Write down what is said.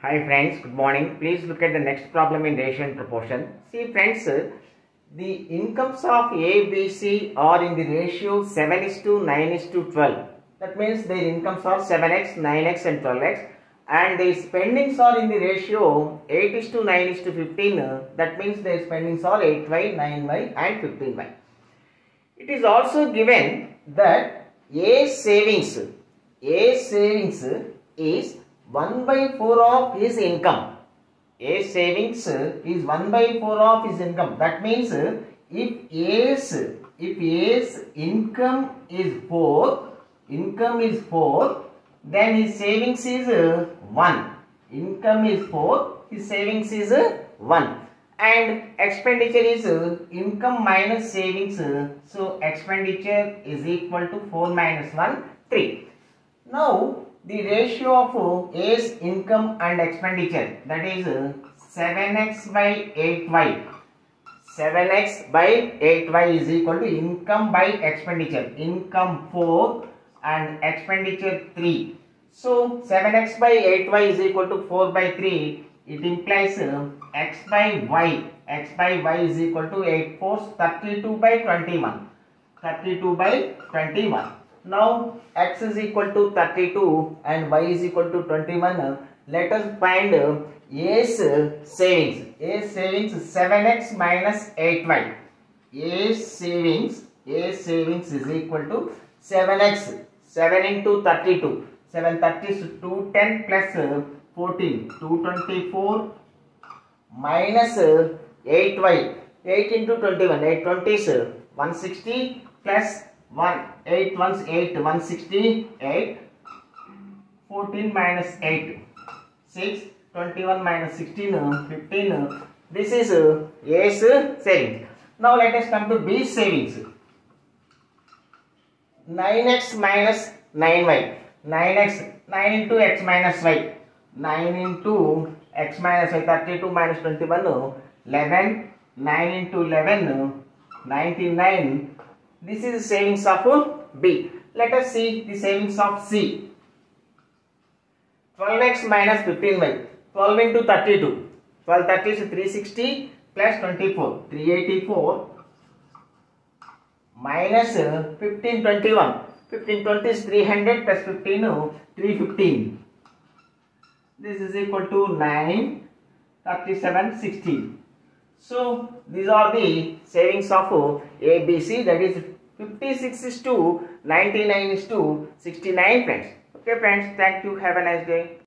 Hi friends, good morning. Please look at the next problem in ratio and proportion. See friends, the incomes of A, B, C are in the ratio 7 is to 9 is to 12. That means their incomes are 7x, 9x and 12x and their spendings are in the ratio 8 is to 9 is to 15. That means their spendings are 8y, 9y and 15y. It is also given that A savings, A savings is 1 by 4 of his income. A savings is 1 by 4 of his income. That means if A's, if A's income is 4, income is 4, then his savings is 1. Income is 4, his savings is 1 and expenditure is income minus savings so expenditure is equal to 4 minus 1 3 now the ratio of a's income and expenditure that is uh, 7x by 8y 7x by 8y is equal to income by expenditure. Income 4 and expenditure 3 so 7x by 8y is equal to 4 by 3 it implies uh, x by y. X by y is equal to 8 force 32 by 21 32 by 21 now x is equal to 32 and y is equal to 21 let us find a's savings. A's savings 7x minus 8y a's savings a's savings is equal to 7x 7 into 32 7 30 is 210 plus uh, 14 224 minus 8y 8 into 21 8 20 is 160 plus 1 8 ones 8 168 14 minus 8 6 21 minus 16 15 this is A's savings now let us come to B savings 9x minus 9y 9x 9 into x minus y 9 into x minus y 32 minus 21 11 9 into 11 99 this is the savings of b. Let us see the savings of c. 12x minus 15y 12 into 32 12 30 is 360 plus 24 384 minus uh, 15 21 15 20 is 300 plus 15 uh, 315 this is equal to 9 37 16 so these are the savings of abc that is 56 is to 99 is to 69 friends. Okay friends thank you. Have a nice day